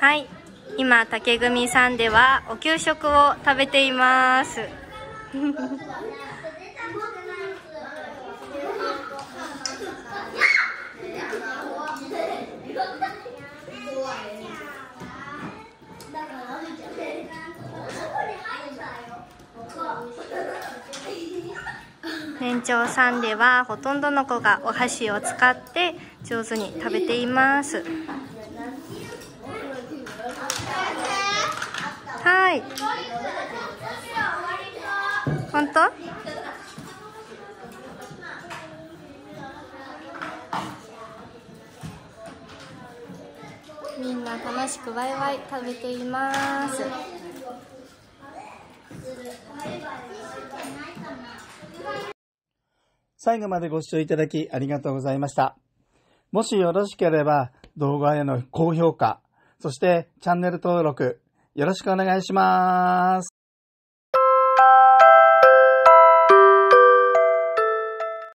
はい。今竹組さんではお給食を食べています。年長さんではほとんどの子がお箸を使って上手に食べていますはい。本当？みんな楽しくワイワイ食べています。最後までご視聴いただきありがとうございました。もしよろしければ動画への高評価、そしてチャンネル登録よろしくお願いします。